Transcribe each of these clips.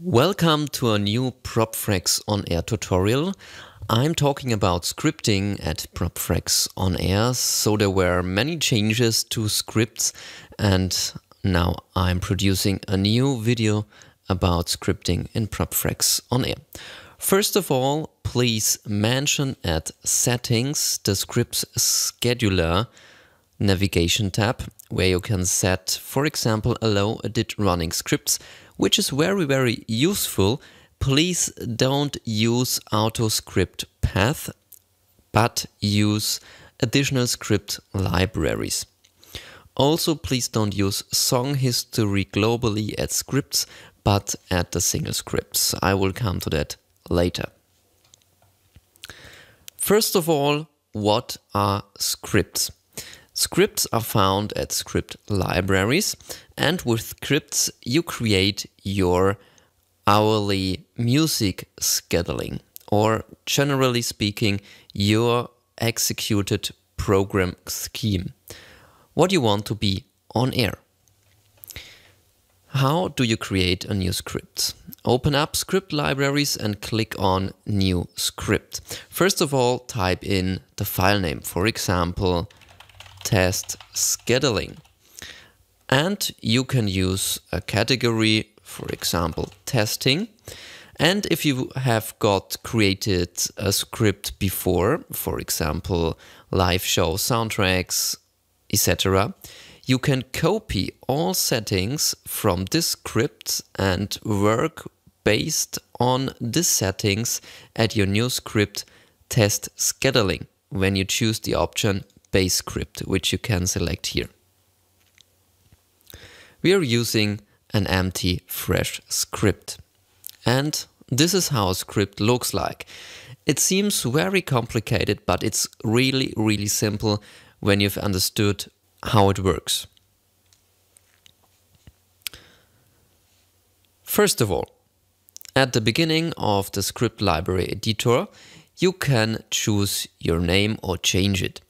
Welcome to a new ProppFrexx on air tutorial. I'm talking about scripting at ProppFrexx on air. So there were many changes to scripts and now I'm producing a new video about scripting in ProppFrexx on air. First of all, please mention at settings the scripts scheduler navigation tab where you can set, for example, allow edit running scripts which is very, very useful. Please don't use AutoScript path, but use additional script libraries. Also, please don't use song history globally at scripts, but at the single scripts. I will come to that later. First of all, what are scripts? Scripts are found at script libraries and with scripts you create your hourly music scheduling or generally speaking your executed program scheme. What you want to be on air. How do you create a new script? Open up script libraries and click on new script. First of all, type in the file name. For example, test scheduling. And you can use a category, for example, testing. And if you have got created a script before, for example, live show soundtracks, etc., you can copy all settings from this script and work based on these settings at your new script test scheduling when you choose the option base script, which you can select here. We are using an empty fresh script. And this is how a script looks like. It seems very complicated, but it's really, really simple when you've understood how it works. First of all, at the beginning of the script library editor, you can choose your name or change it.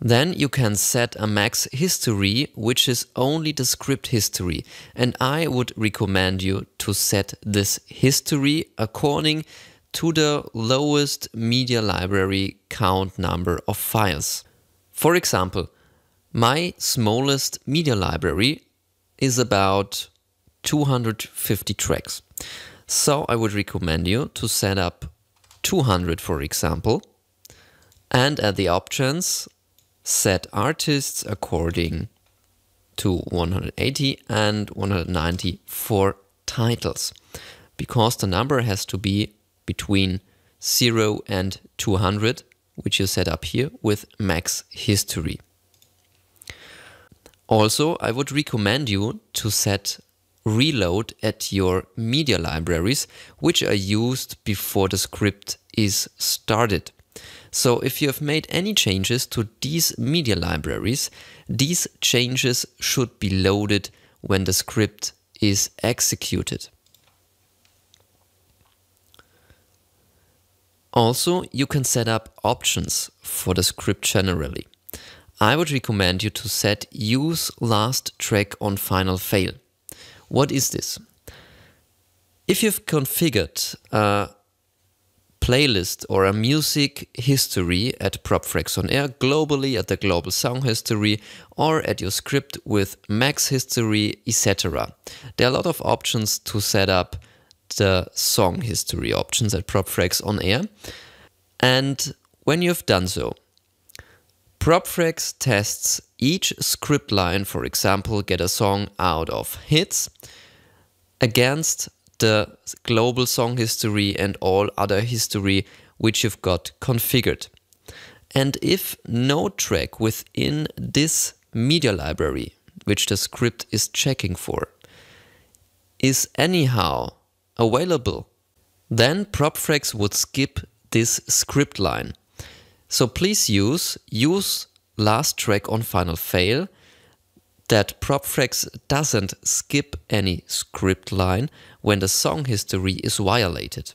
Then you can set a max history, which is only the script history. And I would recommend you to set this history according to the lowest media library count number of files. For example, my smallest media library is about 250 tracks. So I would recommend you to set up 200, for example, and at the options, set artists according to 180 and 190 for titles because the number has to be between 0 and 200 which you set up here with max history. Also, I would recommend you to set reload at your media libraries, which are used before the script is started. So if you have made any changes to these media libraries, these changes should be loaded when the script is executed. Also, you can set up options for the script generally. I would recommend you to set use last track on final fail. What is this? If you've configured a playlist or a music history at ProppFrexx on Air globally at the global song history or at your script with max history, etc. There are a lot of options to set up the song history options at ProppFrexx on Air. And when you've done so, ProppFrexx tests each script line, for example, get a song out of hits, against the global song history and all other history which you've got configured. And if no track within this media library, which the script is checking for, is anyhow available, then ProppFrexx would skip this script line. So please use use last track on final fail that ProppFrexx doesn't skip any script line when the song history is violated.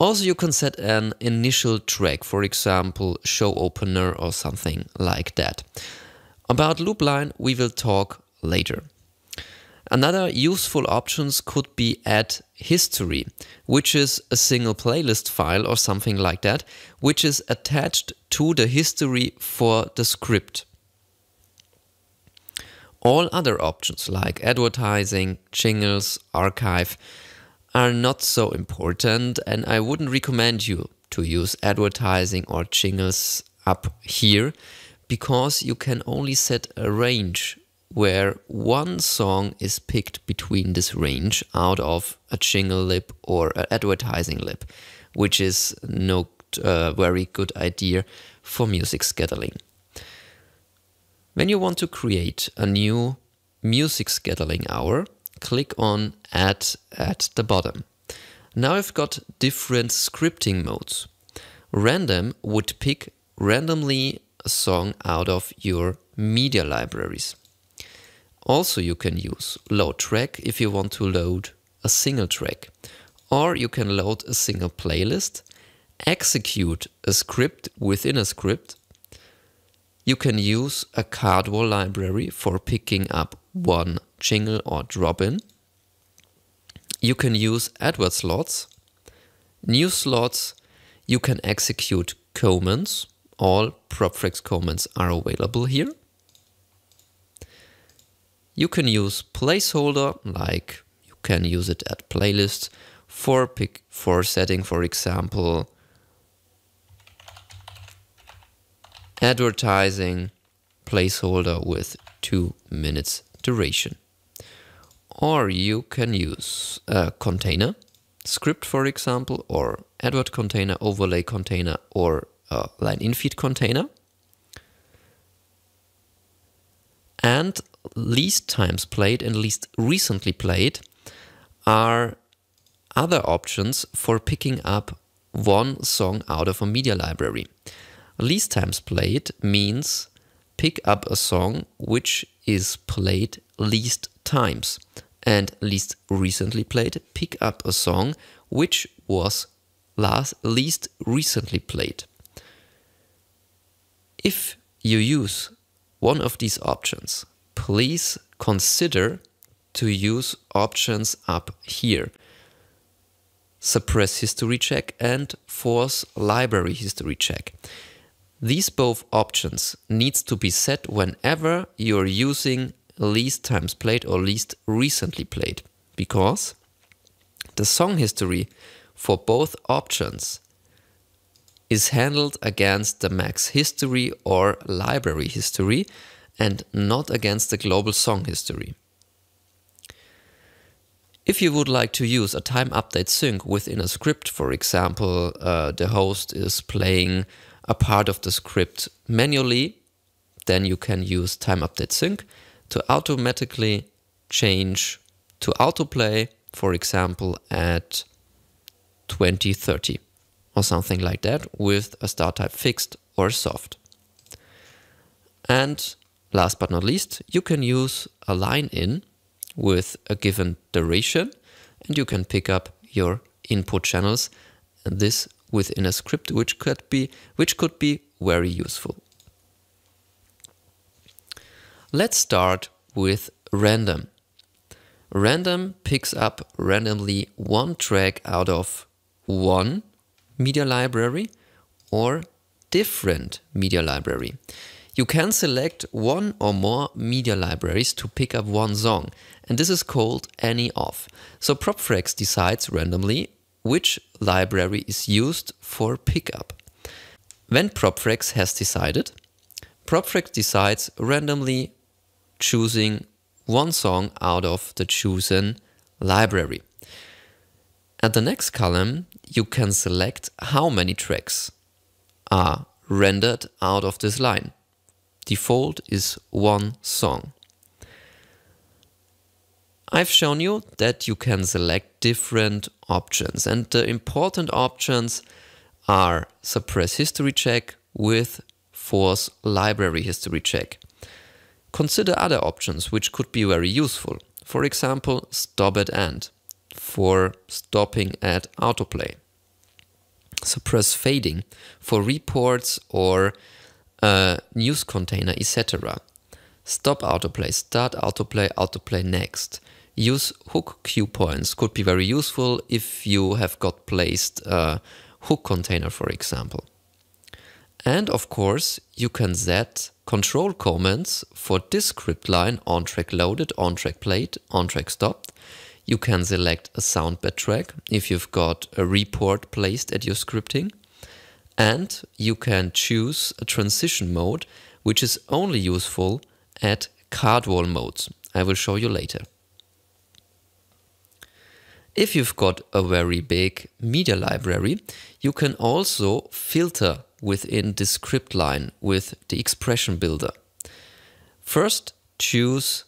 Also, you can set an initial track, for example, show opener or something like that. About loop line, we will talk later. Another useful options could be add history, which is a single playlist file or something like that, which is attached to the history for the script. All other options like advertising, jingles, archive are not so important and I wouldn't recommend you to use advertising or jingles up here because you can only set a range where one song is picked between this range out of a jingle lib or an advertising lib, which is no uh, very good idea for music scheduling. When you want to create a new music scheduling hour, click on Add at the bottom. Now I've got different scripting modes. Random would pick randomly a song out of your media libraries. Also, you can use load track if you want to load a single track, or you can load a single playlist, execute a script within a script. You can use a cardwall library for picking up one jingle or drop in. You can use AdWord slots, new slots. You can execute commands. All ProppFrexx commands are available here. You can use placeholder, like you can use it at playlist for pick for setting, for example, advertising placeholder with two minutes duration. Or you can use a container script, for example, or advert container, overlay container, or a line in feed container. And least times played and least recently played are other options for picking up one song out of a media library. Least times played means pick up a song which is played least times. And least recently played, pick up a song which was last least recently played. If you use one of these options, please consider to use options up here. Suppress history check and force library history check. These both options needs to be set whenever you're using least times played or least recently played because the song history for both options is handled against the max history or library history and not against the global song history. If you would like to use a time update sync within a script, for example, uh, the host is playing a part of the script manually, then you can use time update sync to automatically change to autoplay, for example, at 2030 or something like that with a start type fixed or soft. And Last but not least, you can use a line in with a given duration and you can pick up your input channels and this within a script which could be which could be very useful. Let's start with random. Random picks up randomly one track out of one media library or different media library. You can select one or more media libraries to pick up one song, and this is called any of. So ProppFrexx decides randomly which library is used for pickup. When ProppFrexx has decided, ProppFrexx decides randomly choosing one song out of the chosen library. At the next column, you can select how many tracks are rendered out of this line default is one song. I've shown you that you can select different options and the important options are suppress history check with force library history check. Consider other options which could be very useful. For example, stop at end for stopping at autoplay. Suppress fading for reports or uh, news container, etc. Stop autoplay, start autoplay, autoplay next. use hook cue points. Could be very useful if you have got placed a hook container, for example. And of course, you can set control commands for this script line on track loaded, on track played, on track stopped. You can select a soundbed track if you've got a report placed at your scripting. And you can choose a transition mode, which is only useful at card wall modes. I will show you later. If you've got a very big media library, you can also filter within the script line with the expression builder. First, choose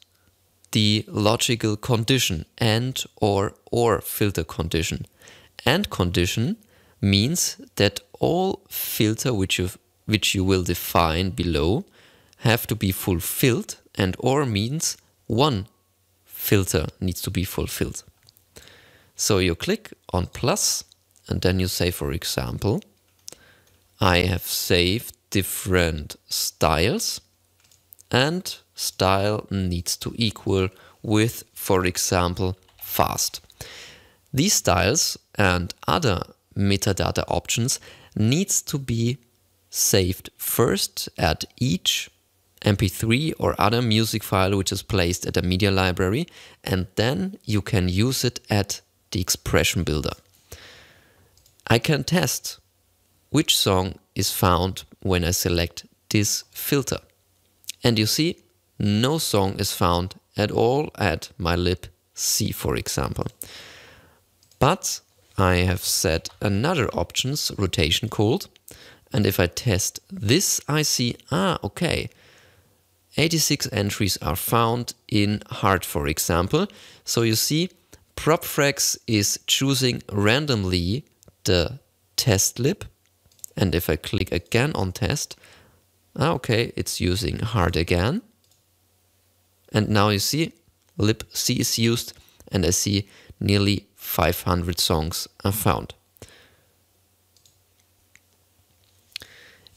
the logical condition and or or filter condition. And condition means that all filter which you which you will define below have to be fulfilled and or means one filter needs to be fulfilled. So you click on plus and then you say for example I have saved different styles and style needs to equal with, for example, fast. These styles and other metadata options needs to be saved first at each MP3 or other music file which is placed at a media library and then you can use it at the expression builder. I can test which song is found when I select this filter. And you see, no song is found at all at my lib C, for example. But I have set another options rotation called, and if I test this, I see, ah, okay, 86 entries are found in hard, for example. So you see, ProppFrexx is choosing randomly the test lib and if I click again on test, ah, okay, it's using hard again. And now you see lib C is used and I see nearly 500 songs are found.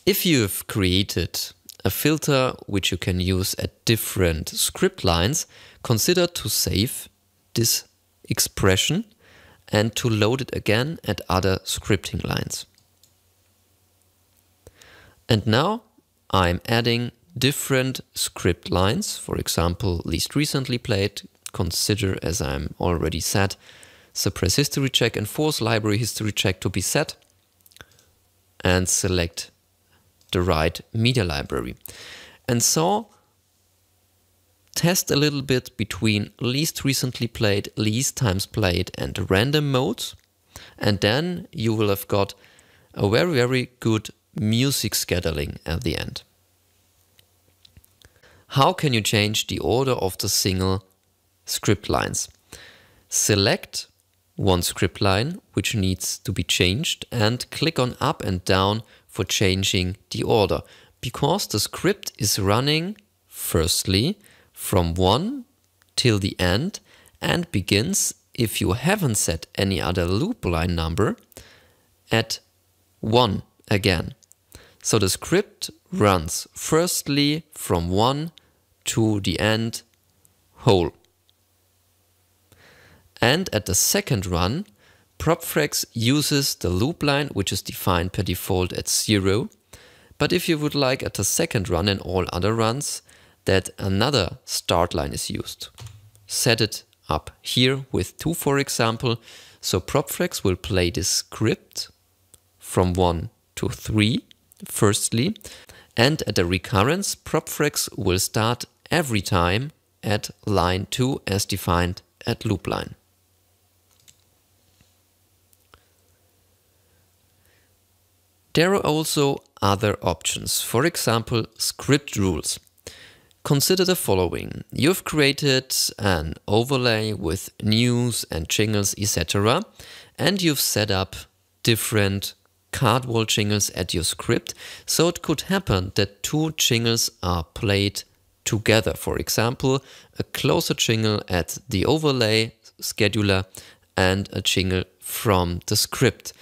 If you've created a filter which you can use at different script lines, consider to save this expression and to load it again at other scripting lines. And now I'm adding different script lines, for example, least recently played, consider as I'm already set, suppress history check and force library history check to be set, and select the right media library. And so test a little bit between least recently played, least times played, and random modes. And then you will have got a very, very good music scheduling at the end. How can you change the order of the single script lines? Select one script line which needs to be changed and click on up and down for changing the order because the script is running firstly from 1 till the end and begins if you haven't set any other loop line number at 1 again. So the script runs firstly from 1 to the end whole. And at the second run, ProppFrexx uses the loop line, which is defined per default at 0. But if you would like at the second run and all other runs, that another start line is used. Set it up here with 2 for example. So ProppFrexx will play this script from 1 to 3 firstly, and at a recurrence, ProppFrexx will start every time at line 2 as defined at loop line. There are also other options, for example, script rules. Consider the following. You've created an overlay with news and jingles, etc. and you've set up different card wall jingles at your script. So it could happen that two jingles are played together. For example, a closer jingle at the overlay scheduler and a jingle from the script.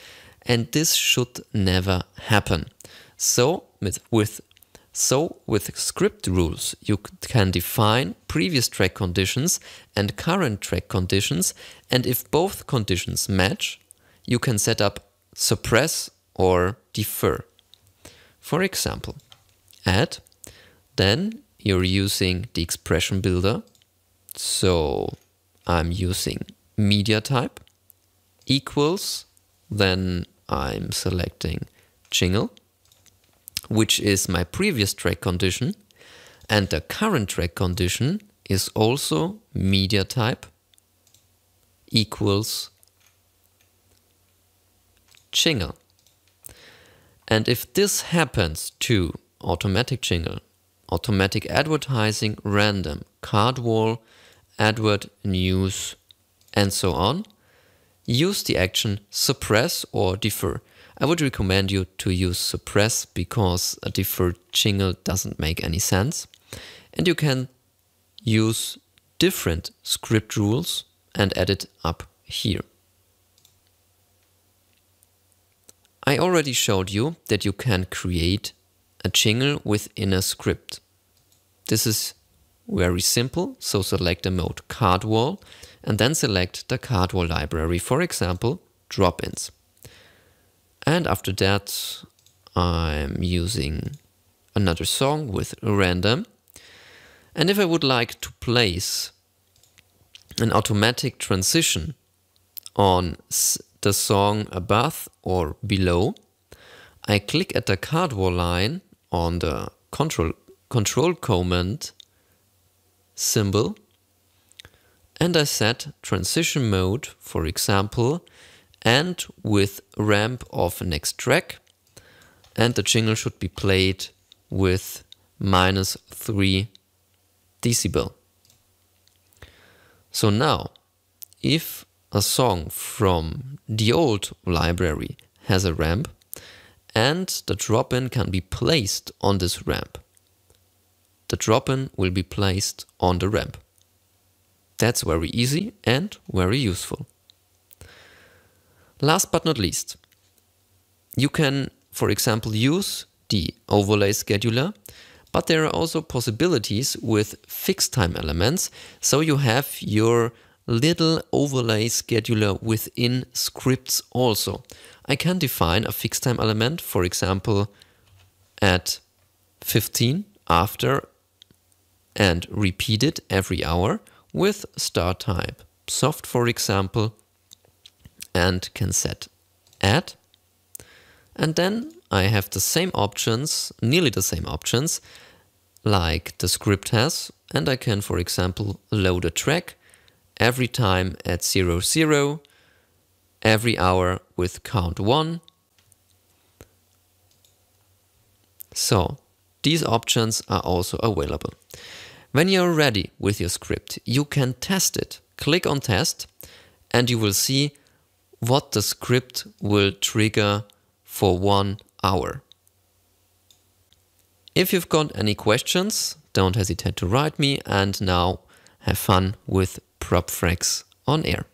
And this should never happen. So with, with So with script rules, you can define previous track conditions and current track conditions. And if both conditions match, you can set up suppress or defer. For example, add, then you're using the expression builder. So I'm using media type equals, then I'm selecting jingle, which is my previous track condition. And the current track condition is also media type equals jingle. And if this happens to automatic jingle, automatic advertising, random, card wall, advert, news, and so on, use the action suppress or defer. I would recommend you to use suppress because a deferred jingle doesn't make any sense. And you can use different script rules and add it up here. I already showed you that you can create a jingle within a script. This is very simple, so select the mode card wall and then select the card wall library, for example, drop-ins. And after that, I'm using another song with random. And if I would like to place an automatic transition on the song above or below, I click at the card wall line on the control, control command symbol and I set transition mode, for example, and with ramp of next track and the jingle should be played with minus 3 decibel. So now, if a song from the old library has a ramp and the drop-in can be placed on this ramp. The drop-in will be placed on the ramp. That's very easy and very useful. Last but not least, you can, for example, use the overlay scheduler, but there are also possibilities with fixed time elements. So you have your little overlay scheduler within scripts also. I can define a fixed time element, for example, at 15 after and repeat it every hour with start type. Soft, for example, and can set add. And then I have the same options, nearly the same options, like the script has. And I can, for example, load a track every time at 0, 0, every hour with count 1. So these options are also available. When you're ready with your script, you can test it. Click on test and you will see what the script will trigger for one hour. If you've got any questions, don't hesitate to write me and now have fun with ProppFrexx on air.